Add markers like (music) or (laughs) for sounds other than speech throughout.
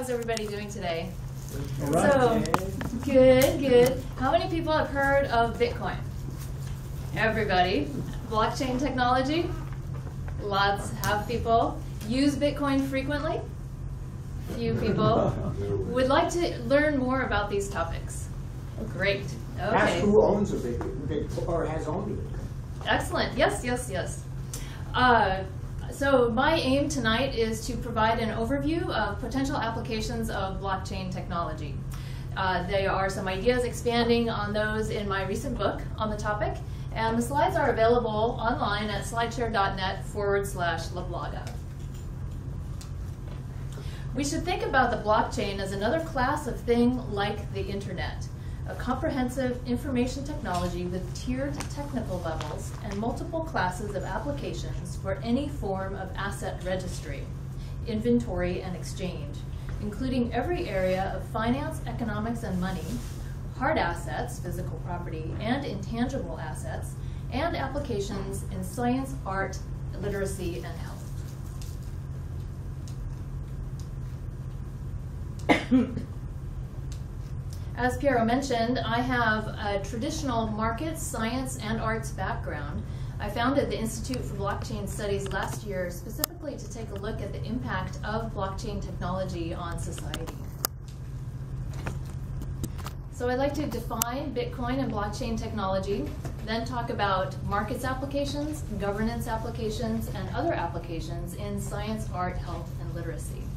How's everybody doing today? All right. So, good, good. How many people have heard of Bitcoin? Everybody. Blockchain technology? Lots have people. Use Bitcoin frequently? Few people. (laughs) Would like to learn more about these topics? Great. Okay. Ask Okay. who owns a big, big, or has owned it. Excellent. Yes, yes, yes. Uh, so my aim tonight is to provide an overview of potential applications of blockchain technology. Uh, there are some ideas expanding on those in my recent book on the topic, and the slides are available online at slideshare.net forward slash lablogga. We should think about the blockchain as another class of thing like the internet, a comprehensive information technology with tiered technical levels and multiple classes of applications for any form of asset registry, inventory, and exchange, including every area of finance, economics, and money, hard assets, physical property, and intangible assets, and applications in science, art, literacy, and health. (coughs) (coughs) As Piero mentioned, I have a traditional markets, science, and arts background. I founded the Institute for Blockchain Studies last year specifically to take a look at the impact of blockchain technology on society. So I'd like to define Bitcoin and blockchain technology, then talk about markets applications, governance applications, and other applications in science, art, health, and literacy.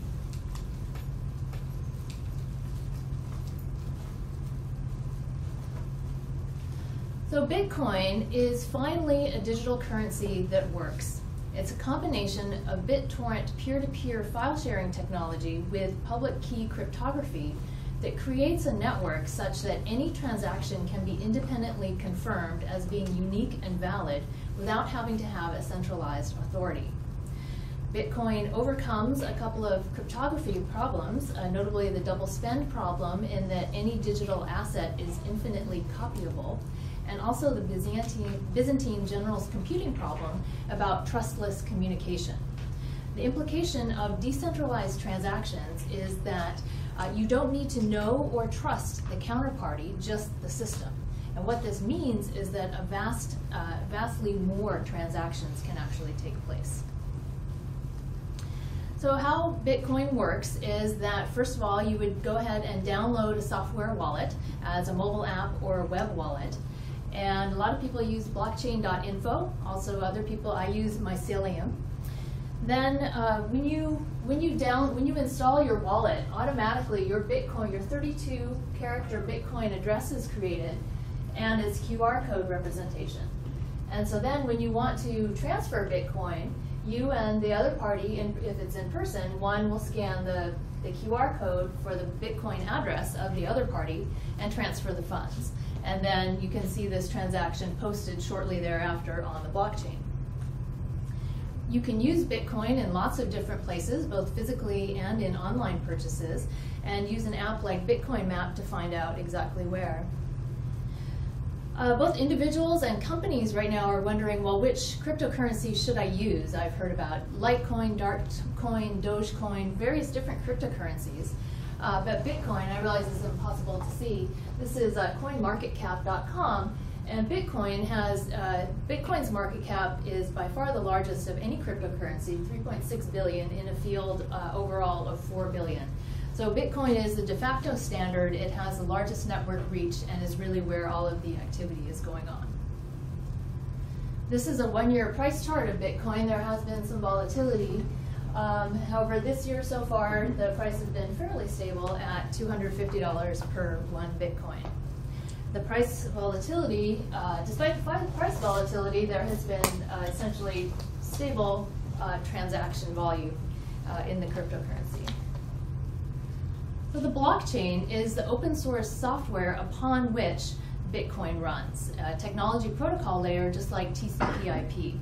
So Bitcoin is finally a digital currency that works. It's a combination of BitTorrent peer-to-peer file sharing technology with public key cryptography that creates a network such that any transaction can be independently confirmed as being unique and valid without having to have a centralized authority. Bitcoin overcomes a couple of cryptography problems, uh, notably the double spend problem in that any digital asset is infinitely copyable, and also the Byzantine, Byzantine general's computing problem about trustless communication. The implication of decentralized transactions is that uh, you don't need to know or trust the counterparty, just the system. And what this means is that a vast, uh, vastly more transactions can actually take place. So how Bitcoin works is that first of all, you would go ahead and download a software wallet as a mobile app or a web wallet. And a lot of people use blockchain.info. Also other people, I use Mycelium. Then uh, when you when you down when you install your wallet, automatically your Bitcoin, your 32 character Bitcoin address is created and its QR code representation. And so then when you want to transfer Bitcoin, you and the other party, in, if it's in person, one will scan the, the QR code for the Bitcoin address of the other party and transfer the funds. And then you can see this transaction posted shortly thereafter on the blockchain. You can use Bitcoin in lots of different places, both physically and in online purchases, and use an app like Bitcoin Map to find out exactly where. Uh, both individuals and companies right now are wondering, well, which cryptocurrency should I use? I've heard about Litecoin, Darkcoin, Dogecoin, various different cryptocurrencies. Uh, but Bitcoin, I realize this is impossible to see. This is uh, coinmarketcap.com, and Bitcoin has, uh, Bitcoin's market cap is by far the largest of any cryptocurrency, 3.6 billion in a field uh, overall of 4 billion. So Bitcoin is the de facto standard. It has the largest network reach and is really where all of the activity is going on. This is a one-year price chart of Bitcoin. There has been some volatility. Um, however, this year so far, the price has been fairly stable at $250 per one Bitcoin. The price volatility, uh, despite the price volatility, there has been uh, essentially stable uh, transaction volume uh, in the cryptocurrency. So the blockchain is the open source software upon which Bitcoin runs, a technology protocol layer just like TCP/IP.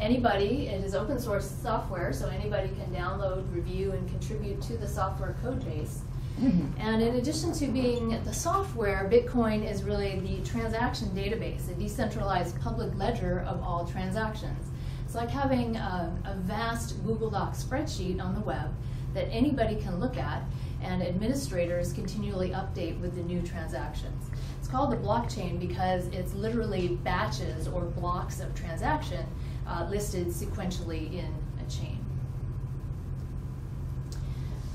Anybody, it is open source software, so anybody can download, review, and contribute to the software code base. Mm-hmm. And in addition to being the software, Bitcoin is really the transaction database, a decentralized public ledger of all transactions. It's like having a, a vast Google Docs spreadsheet on the web that anybody can look at, and administrators continually update with the new transactions. It's called the blockchain because it's literally batches or blocks of transaction uh, listed sequentially in a chain.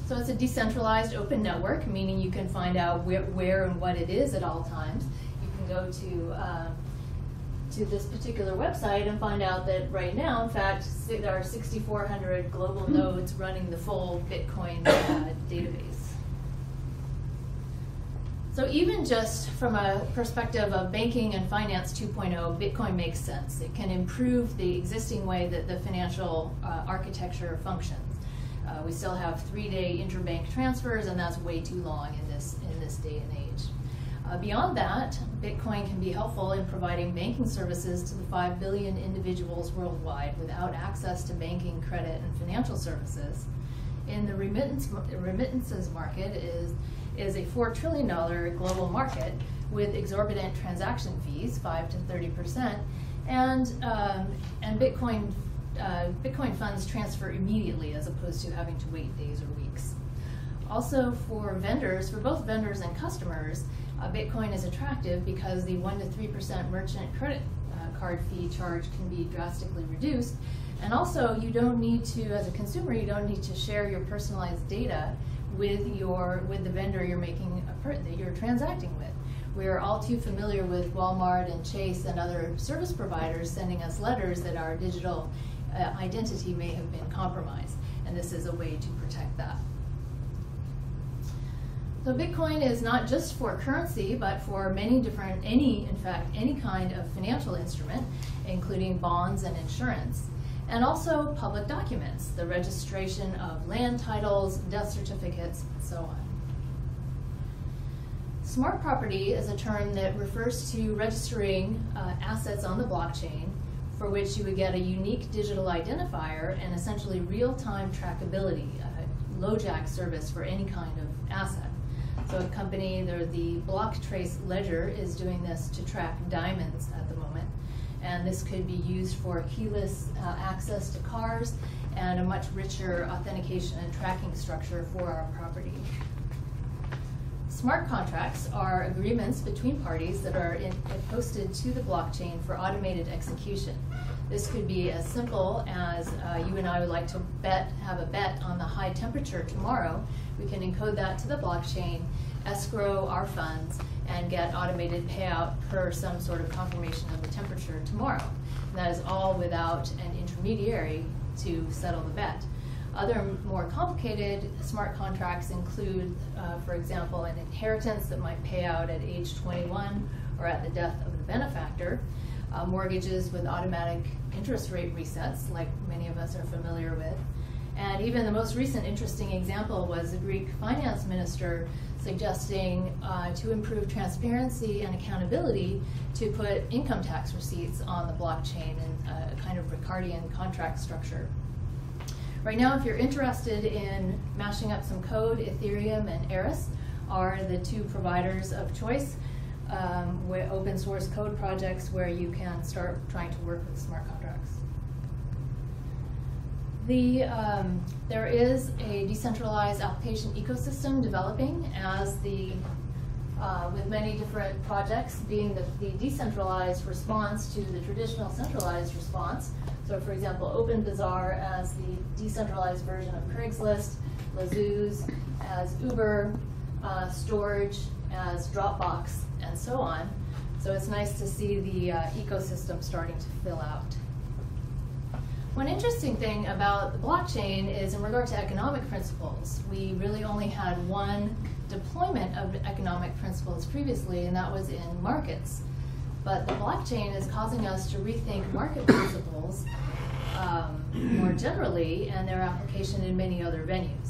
So it's a decentralized open network, meaning you can find out where, where and what it is at all times. You can go to uh, to this particular website and find out that right now, in fact, there are 6,400 global nodes running the full Bitcoin uh, database. So even just from a perspective of banking and finance 2.0, Bitcoin makes sense. It can improve the existing way that the financial uh, architecture functions. Uh, we still have three-day interbank transfers, and that's way too long in this in this day and age. Uh, beyond that, Bitcoin can be helpful in providing banking services to the 5 billion individuals worldwide without access to banking, credit, and financial services. In the remittance, remittances market is, is a $4 trillion global market with exorbitant transaction fees, 5 to 30%, and, um, and Bitcoin, uh, Bitcoin funds transfer immediately as opposed to having to wait days or weeks. Also for vendors, for both vendors and customers, uh, Bitcoin is attractive because the 1 to 3% merchant credit uh, card fee charge can be drastically reduced. And also, you don't need to, as a consumer, you don't need to share your personalized data with your with the vendor you're making a that you're transacting with. We're all too familiar with Walmart and Chase and other service providers sending us letters that our digital uh, identity may have been compromised, and this is a way to protect that. So Bitcoin is not just for currency, but for many different, any, in fact, any kind of financial instrument, including bonds and insurance. And also public documents, the registration of land titles, death certificates, and so on. Smart property is a term that refers to registering uh, assets on the blockchain for which you would get a unique digital identifier and essentially real-time trackability, a LoJack service for any kind of asset. So a company, the Blocktrace Ledger is doing this to track diamonds at the moment. And this could be used for keyless uh, access to cars and a much richer authentication and tracking structure for our property. Smart contracts are agreements between parties that are in, posted to the blockchain for automated execution. This could be as simple as uh, you and I would like to bet, have a bet on the high temperature tomorrow. We can encode that to the blockchain, escrow our funds, and get automated payout per some sort of confirmation of the temperature tomorrow. And that is all without an intermediary to settle the bet. Other more complicated smart contracts include, uh, for example, an inheritance that might pay out at age 21 or at the death of the benefactor uh, mortgages with automatic interest rate resets, like many of us are familiar with. And even the most recent interesting example was the Greek finance minister suggesting uh, to improve transparency and accountability to put income tax receipts on the blockchain in a kind of Ricardian contract structure. Right now, if you're interested in mashing up some code, Ethereum and Eris are the two providers of choice um, open source code projects where you can start trying to work with smart contracts. The, um, there is a decentralized application ecosystem developing as the, uh, with many different projects being the, the decentralized response to the traditional centralized response. So for example, OpenBazaar as the decentralized version of Craigslist, Lazuz as Uber, uh, Storj as Dropbox, and so on. So it's nice to see the uh, ecosystem starting to fill out. One interesting thing about the blockchain is in regard to economic principles. We really only had one deployment of economic principles previously, and that was in markets. But the blockchain is causing us to rethink market principles um, more generally and their application in many other venues.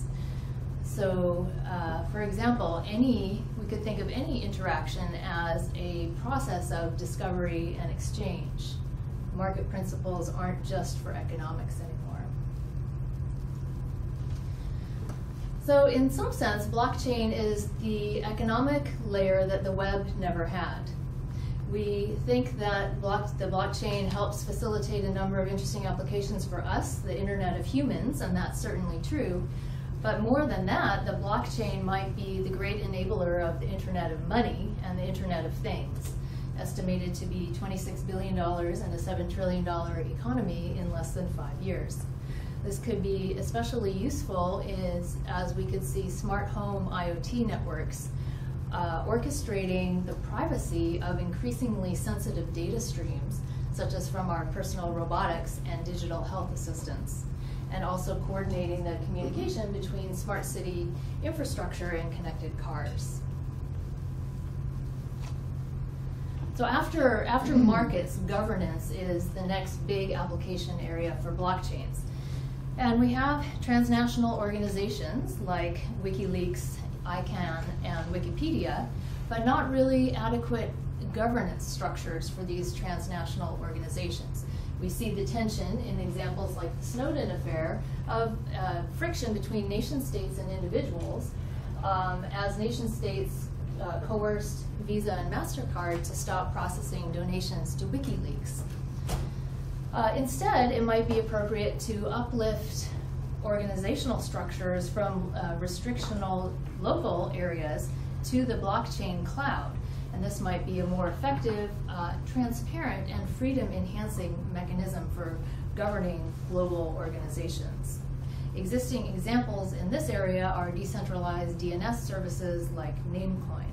So, uh, for example, any we could think of any interaction as a process of discovery and exchange. Market principles aren't just for economics anymore. So in some sense, blockchain is the economic layer that the web never had. We think that block, the blockchain helps facilitate a number of interesting applications for us, the Internet of Humans, and that's certainly true. But more than that, the blockchain might be the great enabler of the Internet of Money and the Internet of Things, estimated to be $26 billion and a $7 trillion economy in less than five years. This could be especially useful is, as we could see smart home IoT networks uh, orchestrating the privacy of increasingly sensitive data streams, such as from our personal robotics and digital health assistants and also coordinating the communication between smart city infrastructure and connected cars. So after, after markets, governance is the next big application area for blockchains. And we have transnational organizations like WikiLeaks, ICANN, and Wikipedia, but not really adequate governance structures for these transnational organizations. We see the tension in examples like the Snowden affair of uh, friction between nation states and individuals um, as nation states uh, coerced Visa and MasterCard to stop processing donations to WikiLeaks. Uh, instead, it might be appropriate to uplift organizational structures from uh, restrictional local areas to the blockchain cloud and this might be a more effective, uh, transparent, and freedom-enhancing mechanism for governing global organizations. Existing examples in this area are decentralized DNS services like Namecoin.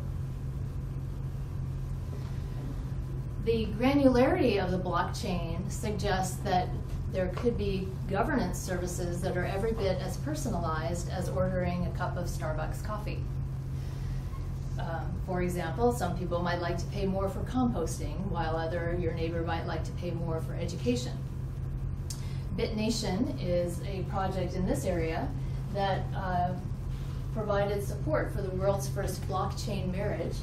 The granularity of the blockchain suggests that there could be governance services that are every bit as personalized as ordering a cup of Starbucks coffee. Um, for example, some people might like to pay more for composting, while other, your neighbor might like to pay more for education. BitNation is a project in this area that uh, provided support for the world's first blockchain marriage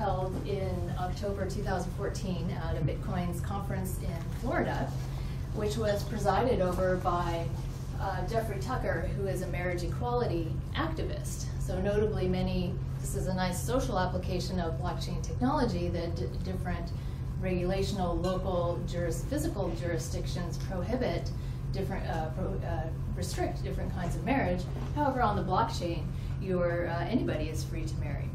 held in October 2014 at a Bitcoins conference in Florida, which was presided over by uh, Jeffrey Tucker, who is a marriage equality activist. So notably many this is a nice social application of blockchain technology that different regulational local juris physical jurisdictions prohibit different uh, pro uh, restrict different kinds of marriage. However, on the blockchain, your uh, anybody is free to marry.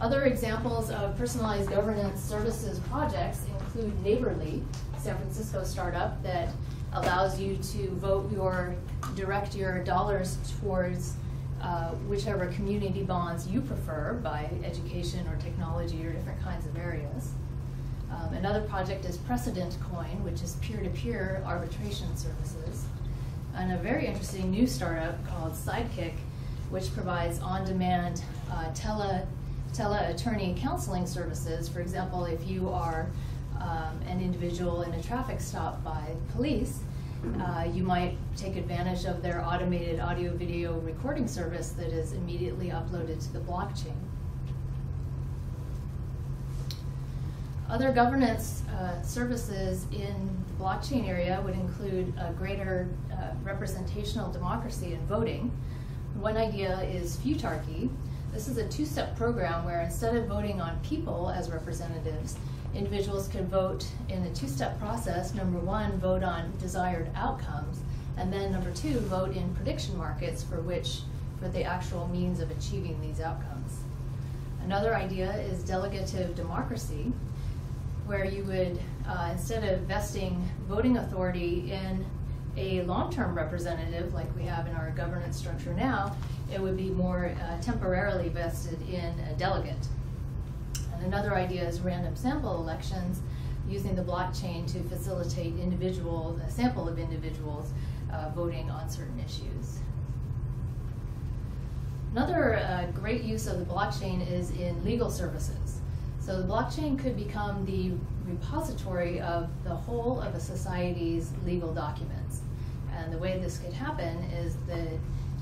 Other examples of personalized governance services projects include Neighborly, San Francisco startup that allows you to vote your direct your dollars towards uh, whichever community bonds you prefer by education or technology or different kinds of areas. Um, another project is Precedent Coin, which is peer-to-peer -peer arbitration services. And a very interesting new startup called Sidekick, which provides on-demand uh, tele, tele-attorney counseling services. For example, if you are um, an individual in a traffic stop by police, uh, you might take advantage of their automated audio video recording service that is immediately uploaded to the blockchain. Other governance uh, services in the blockchain area would include a greater uh, representational democracy in voting. One idea is Futarchy. This is a two-step program where instead of voting on people as representatives, individuals can vote in a two-step process. Number one, vote on desired outcomes, and then number two, vote in prediction markets for which, for the actual means of achieving these outcomes. Another idea is delegative democracy, where you would, uh, instead of vesting voting authority in a long-term representative like we have in our governance structure now, it would be more uh, temporarily vested in a delegate. And another idea is random sample elections using the blockchain to facilitate individual, a sample of individuals uh, voting on certain issues. Another uh, great use of the blockchain is in legal services. So the blockchain could become the repository of the whole of a society's legal documents. And the way this could happen is the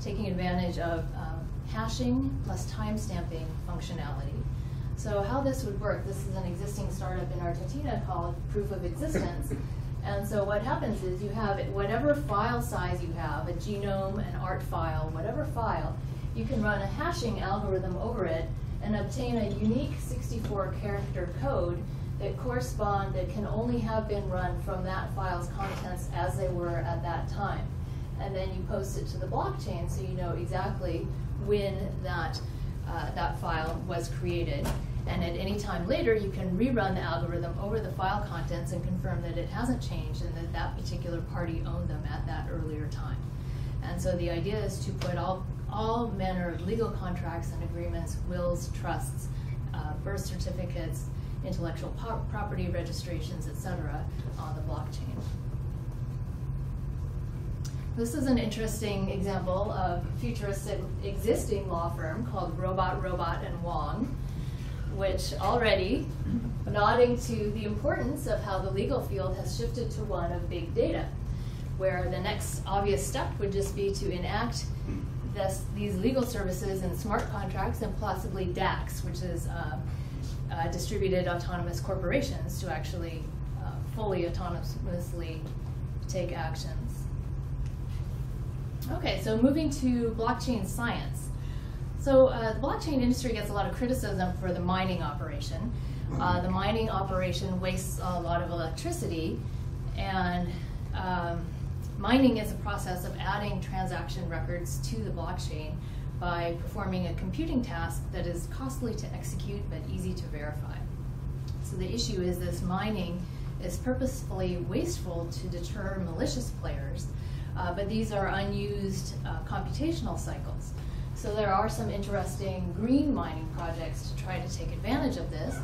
taking advantage of um, hashing plus timestamping functionality. So how this would work, this is an existing startup in Argentina called Proof of Existence. (laughs) And so what happens is you have whatever file size you have, a genome, an art file, whatever file, you can run a hashing algorithm over it and obtain a unique 64 character code that correspond, that can only have been run from that file's contents as they were at that time. And then you post it to the blockchain so you know exactly when that, uh, that file was created. And at any time later, you can rerun the algorithm over the file contents and confirm that it hasn't changed and that that particular party owned them at that earlier time. And so the idea is to put all, all manner of legal contracts and agreements, wills, trusts, uh, birth certificates, intellectual property registrations, et cetera, on the blockchain. This is an interesting example of a futuristic existing law firm called Robot, Robot, and Hwang, which already nodding to the importance of how the legal field has shifted to one of big data, where the next obvious step would just be to enact this, these legal services and smart contracts and possibly DACs, which is uh, uh, distributed autonomous corporations, to actually uh, fully autonomously take actions. Okay, so moving to blockchain science. So uh, the blockchain industry gets a lot of criticism for the mining operation. Uh, the mining operation wastes a lot of electricity, and um, mining is a process of adding transaction records to the blockchain by performing a computing task that is costly to execute but easy to verify. So the issue is this mining is purposefully wasteful to deter malicious players uh, but these are unused uh, computational cycles. So there are some interesting green mining projects to try to take advantage of this,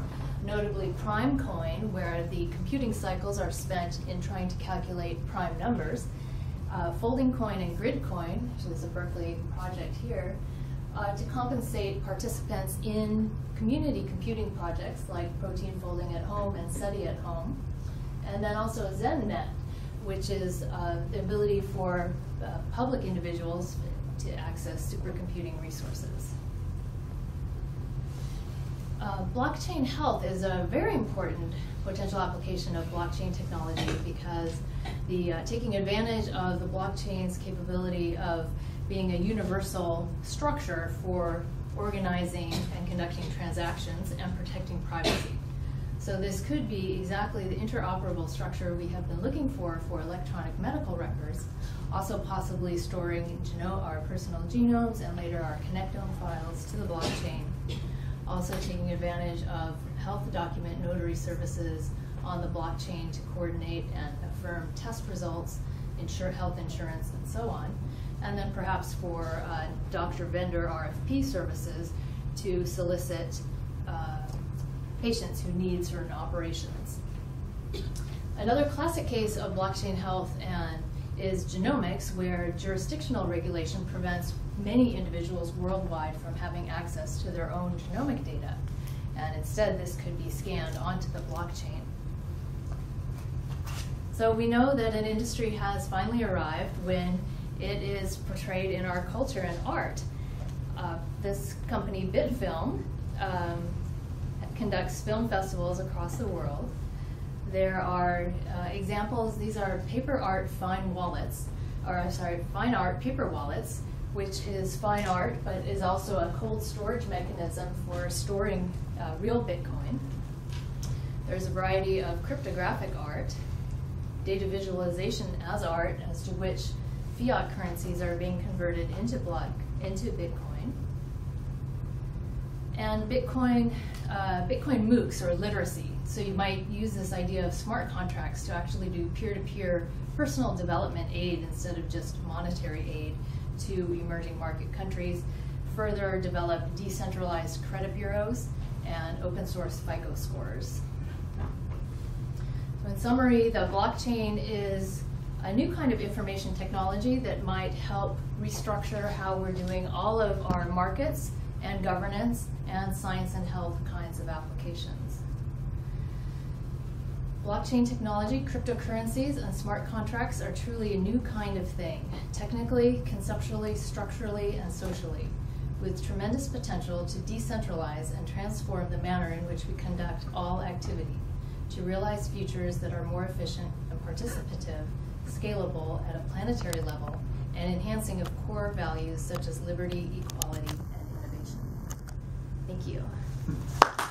notably Primecoin, where the computing cycles are spent in trying to calculate prime numbers. Uh, Folding Coin and Gridcoin, which is a Berkeley project here, uh, to compensate participants in community computing projects like Protein Folding at Home and SETI at Home. And then also ZenNet, which is uh, the ability for uh, public individuals to access supercomputing resources. Uh, blockchain health is a very important potential application of blockchain technology because the uh, taking advantage of the blockchain's capability of being a universal structure for organizing and conducting transactions and protecting privacy. So this could be exactly the interoperable structure we have been looking for for electronic medical records, also possibly storing our personal genomes and later our connectome files to the blockchain, also taking advantage of health document notary services on the blockchain to coordinate and affirm test results, insure health insurance, and so on. And then perhaps for uh, doctor vendor RFP services to solicit uh, patients who need certain operations. Another classic case of blockchain health and is genomics, where jurisdictional regulation prevents many individuals worldwide from having access to their own genomic data. And instead, this could be scanned onto the blockchain. So we know that an industry has finally arrived when it is portrayed in our culture and art. Uh, this company, Bitfilm, um, conducts film festivals across the world. There are uh, examples, these are paper art fine wallets, or I'm sorry, fine art paper wallets, which is fine art, but is also a cold storage mechanism for storing uh, real Bitcoin. There's a variety of cryptographic art, data visualization as art, as to which fiat currencies are being converted into block, into Bitcoin and Bitcoin, uh, Bitcoin MOOCs or literacy. So you might use this idea of smart contracts to actually do peer-to-peer personal development aid instead of just monetary aid to emerging market countries. Further develop decentralized credit bureaus and open source FICO scores. So in summary, the blockchain is a new kind of information technology that might help restructure how we're doing all of our markets and governance and science and health kinds of applications. Blockchain technology, cryptocurrencies, and smart contracts are truly a new kind of thing, technically, conceptually, structurally, and socially, with tremendous potential to decentralize and transform the manner in which we conduct all activity, to realize futures that are more efficient and participative, scalable at a planetary level, and enhancing of core values such as liberty, equality, Thank you.